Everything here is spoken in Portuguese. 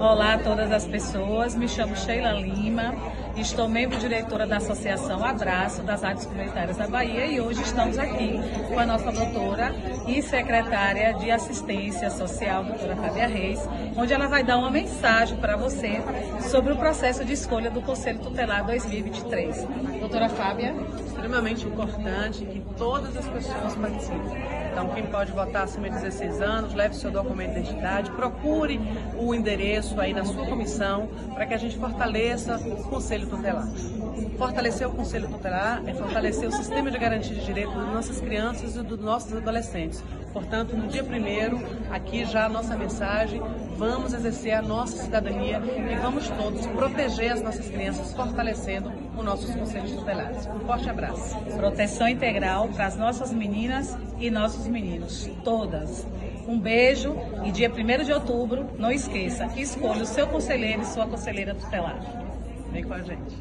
Olá a todas as pessoas, me chamo Sheila Lima, estou membro diretora da Associação Abraço das Artes Comunitárias da Bahia e hoje estamos aqui com a nossa doutora e secretária de Assistência Social, doutora Fábia Reis, onde ela vai dar uma mensagem para você sobre o processo de escolha do Conselho Tutelar 2023. Doutora Fábia. Extremamente importante que todas as pessoas participem. Então, quem pode votar acima de 16 anos, leve seu documento de identidade, procure o endereço aí na sua comissão para que a gente fortaleça o Conselho Tutelar. Fortalecer o Conselho Tutelar é fortalecer o sistema de garantia de direitos das nossas crianças e dos nossos adolescentes. Portanto, no dia primeiro, aqui já a nossa mensagem, vamos exercer a nossa cidadania e vamos todos proteger as nossas crianças, fortalecendo os nossos conselhos tutelares. Um forte abraço. Proteção integral para as nossas meninas e nossos meninos, todas. Um beijo e dia 1 de outubro, não esqueça, escolha o seu conselheiro e sua conselheira tutelar. Vem com a gente.